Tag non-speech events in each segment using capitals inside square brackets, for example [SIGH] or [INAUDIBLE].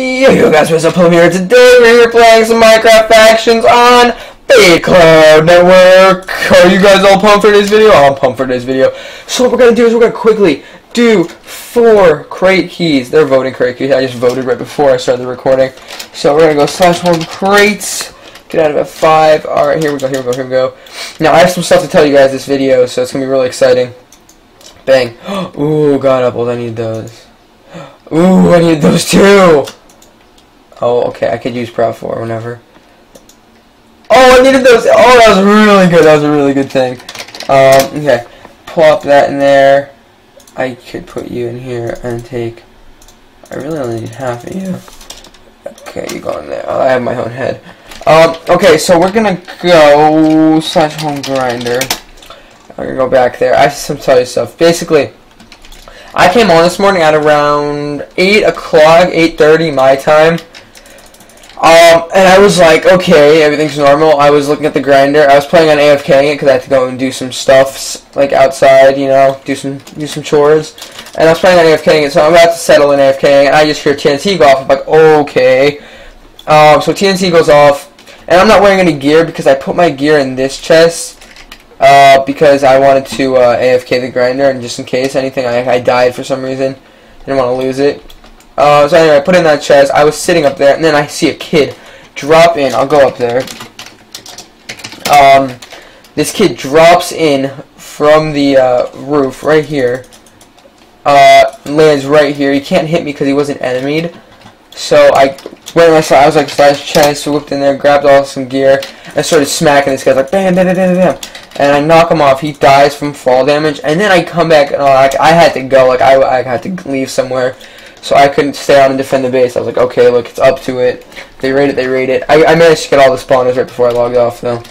Yo yo guys, what's up? Plum here. Today we're here playing some Minecraft factions on Fade Cloud Network. Are you guys all pumped for this video? I'm pumped for this video. So what we're gonna do is we're gonna quickly do four crate keys. They're voting crate keys. I just voted right before I started the recording. So we're gonna go slash one crates. Get out of it five. Alright, here we go, here we go, here we go. Now I have some stuff to tell you guys this video, so it's gonna be really exciting. Bang. [GASPS] Ooh, god apples, I need those. Ooh, I need those too! Oh, okay, I could use Prot 4 whenever. Oh, I needed those! Oh, that was really good, that was a really good thing. Um, okay. Plop that in there. I could put you in here and take... I really only need half of you. Okay, you go in there. Oh, I have my own head. Um, okay, so we're gonna go slash home grinder. I'm gonna go back there. I have some tell you stuff. Basically, I came on this morning at around 8 o'clock, 8.30 my time. Um, and I was like, okay, everything's normal. I was looking at the grinder. I was playing on AFK because I had to go and do some stuff, like outside, you know, do some do some chores. And I was playing on AFK, so I'm about to settle in AFK, and I just hear TNT go off. I'm like, okay. Um, so TNT goes off, and I'm not wearing any gear because I put my gear in this chest uh, because I wanted to uh, AFK the grinder, and just in case anything, I, I died for some reason. Didn't want to lose it. Uh, so anyway, I put in that chest. I was sitting up there, and then I see a kid drop in. I'll go up there. Um, this kid drops in from the uh, roof right here. Uh, lands right here. He can't hit me because he wasn't enemied. So I went myself. I was like slash chest, whipped in there, grabbed all some gear, and started smacking this guy like bam, bam, bam, bam, bam, and I knock him off. He dies from fall damage, and then I come back. And, like I had to go. Like I, I had to leave somewhere, so I couldn't stay on and defend the base. I was like, okay, look, it's up to it. They raid it. They raid it. I, I managed to get all the spawners right before I logged off, though,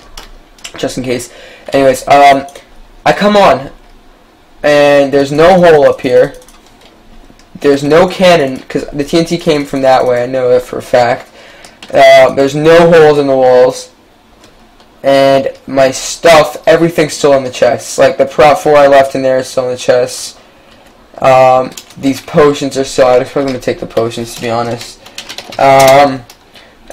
just in case. Anyways, um, I come on, and there's no hole up here. There's no cannon, because the TNT came from that way, I know that for a fact. Uh, there's no holes in the walls. And my stuff, everything's still in the chest. Like, the Prot 4 I left in there is still in the chest. Um, these potions are still, I'd probably going to take the potions, to be honest. Um,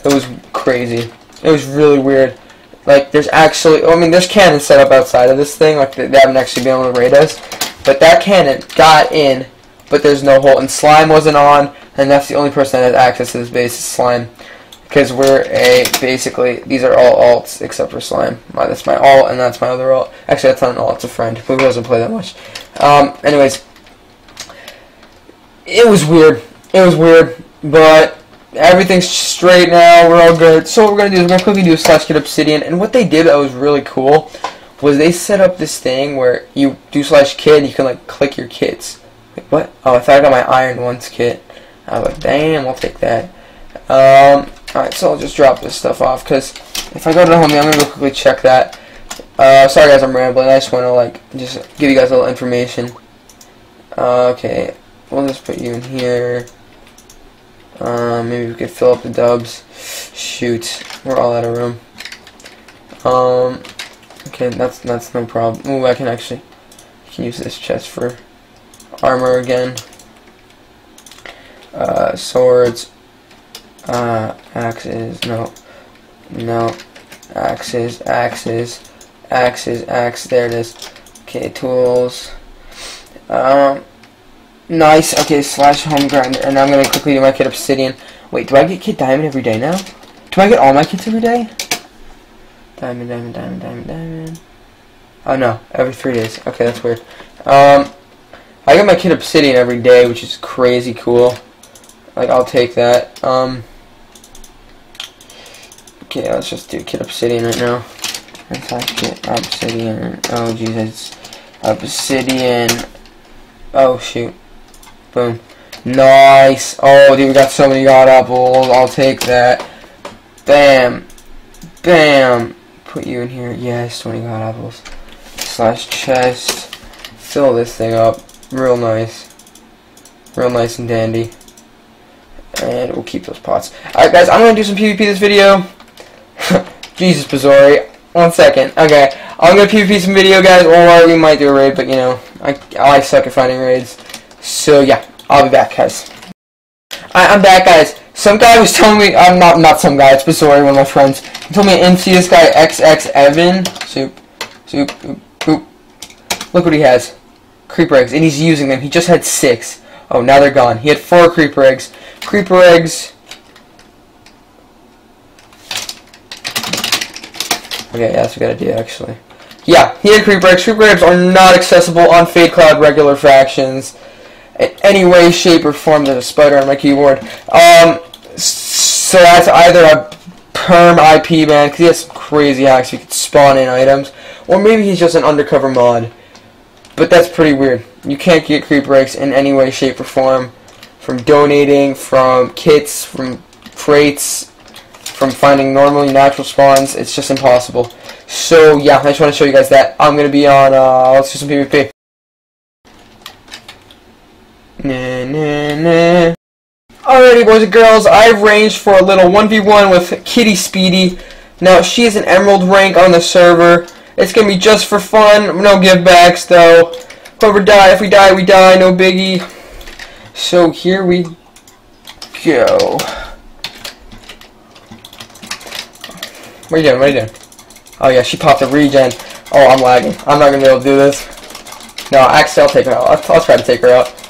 it was crazy. It was really weird. Like, there's actually, I mean, there's cannons set up outside of this thing. Like, they haven't actually been able to raid us. But that cannon got in but there's no hole. And Slime wasn't on, and that's the only person that has access to this base is Slime. Because we're a, basically, these are all alts except for Slime. My, that's my alt, and that's my other alt. Actually, that's not an alt, it's a friend who doesn't play that much. Um, anyways, it was weird. It was weird, but everything's straight now. We're all good. So what we're to do is we're to quickly do a slash get obsidian. And what they did that was really cool was they set up this thing where you do slash kit and you can, like, click your kits. Like what? Oh, I thought I got my iron once kit. I was like, damn, I'll take that. Um, alright, so I'll just drop this stuff off, because if I go to the homie, I'm to go quickly check that. Uh, sorry guys, I'm rambling. I just want to, like, just give you guys a little information. Uh, okay, we'll just put you in here. Uh, maybe we could fill up the dubs. Shoot, we're all out of room. Um, okay, that's that's no problem. Ooh, I can actually I can use this chest for armor again. Uh, swords. Uh, axes. No. No. Axes. Axes. Axes. Axe. There it is. Okay, tools. Um, nice. Okay, slash home grinder. And I'm gonna quickly do my kit obsidian. Wait, do I get kid diamond every day now? Do I get all my kids every day? Diamond, diamond, diamond, diamond, diamond. Oh no, every three days. Okay, that's weird. Um, I get my kit obsidian every day, which is crazy cool. Like, I'll take that. Um, okay, let's just do kit obsidian right now. kit obsidian. Oh, Jesus. Obsidian. Oh, shoot. Boom. Nice. Oh, dude, we got so many god apples. I'll take that. Bam. Bam. Put you in here. Yes, 20 god apples. Slash chest. Fill this thing up real nice. Real nice and dandy. And we'll keep those pots. Alright guys, I'm going to do some PvP this video. [LAUGHS] Jesus, Bazori. One second. Okay. I'm going to PvP some video, guys, or we might do a raid, but, you know, I, I suck at finding raids. So, yeah. I'll be back, guys. I, I'm back, guys. Some guy was telling me, I'm not not some guy, it's Bazori, one of my friends. He told me see this guy XX Evan. Soup, soup, soup. Look what he has. Creeper eggs, and he's using them. He just had six. Oh, now they're gone. He had four creeper eggs. Creeper eggs. Okay, yeah, that's a good idea, actually. Yeah, he had creeper eggs. Creeper eggs are not accessible on Fade Cloud regular factions in any way, shape, or form. There's a spider on my keyboard. Um, so that's either a perm IP man, because he has some crazy hacks. You could spawn in items, or maybe he's just an undercover mod. But that's pretty weird. You can't get creeper eggs in any way, shape, or form. From donating, from kits, from crates, from finding normally natural spawns. It's just impossible. So yeah, I just want to show you guys that. I'm going to be on, uh, let's do some PvP. Alrighty, boys and girls, I've ranged for a little 1v1 with Kitty Speedy. Now, she is an emerald rank on the server. It's going to be just for fun. No givebacks, though. Whoever die, if we die, we die. No biggie. So, here we go. What are you doing? What are you doing? Oh, yeah, she popped a regen. Oh, I'm lagging. I'm not going to be able to do this. No, actually, I'll take her out. I'll, I'll try to take her out.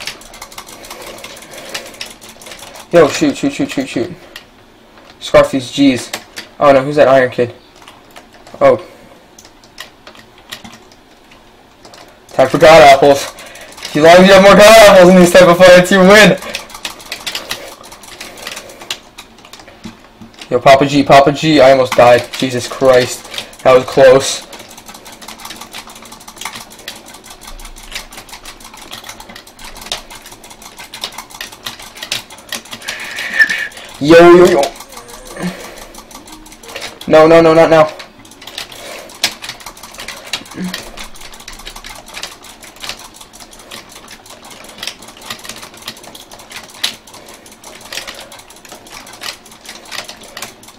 Yo, shoot, shoot, shoot, shoot, shoot. Scarf these G's. Oh no, who's that Iron Kid? Oh. Time for God Apples. As long as you have more God Apples in these type of fights, you win! Yo, Papa G, Papa G, I almost died. Jesus Christ. That was close. Yo, yo, yo. No, no, no, not now.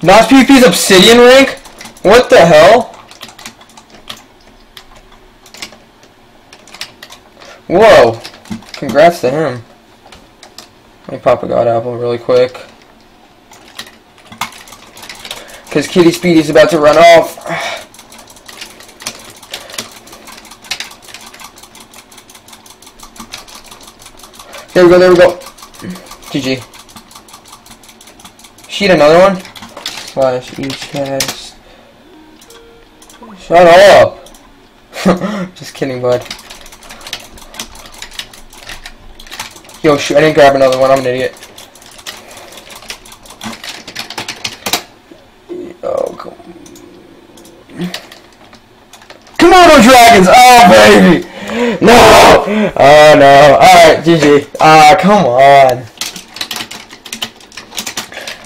Notch PvP's Obsidian rank? What the hell? Whoa. Congrats to him. Let me pop a god apple really quick. Because Kitty Speedy's about to run off. There we go, there we go. GG. Sheet another one? Slash each chest. Shut up! [LAUGHS] Just kidding, bud. Yo, shoot, I didn't grab another one, I'm an idiot. Komodo dragons! Oh, baby! No! Oh, no. Alright, GG. Ah, come on.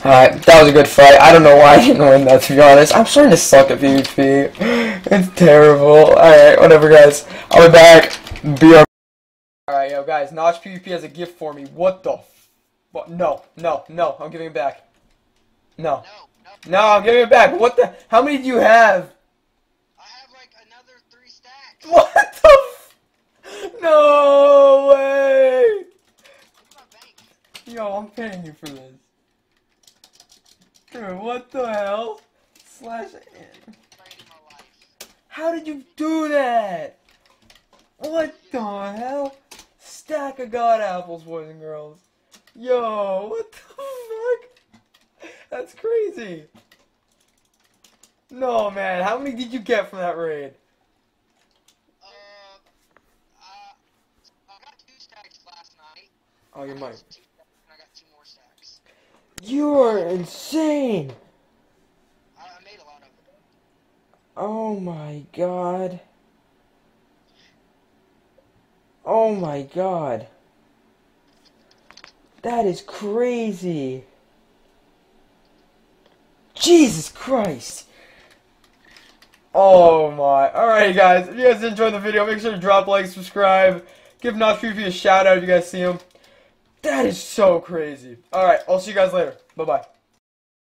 Alright, that was a good fight. I don't know why I didn't win that, to be honest. I'm starting to suck at PvP. It's terrible. Alright, whatever, guys. I'll be back. Be our Alright, yo, guys. Notch PvP has a gift for me. What the What? No, no, no. I'm giving it back. No. No, no I'm giving it back. What the? How many do you have? What the? f no way! Yo, I'm paying you for this. Dude, what the hell? Slash in. How did you do that? What the hell? Stack of god apples, boys and girls. Yo, what the fuck? That's crazy. No, man. How many did you get from that raid? Oh, your mic. I got two more stacks. You are insane! I, I made a lot of it. Oh my god. Oh my god. That is crazy. Jesus Christ. Oh my. Alright guys, if you guys enjoyed the video, make sure to drop a like, subscribe. Give Notch PvP a shout out if you guys see him. That is so crazy. Alright, I'll see you guys later. Bye-bye.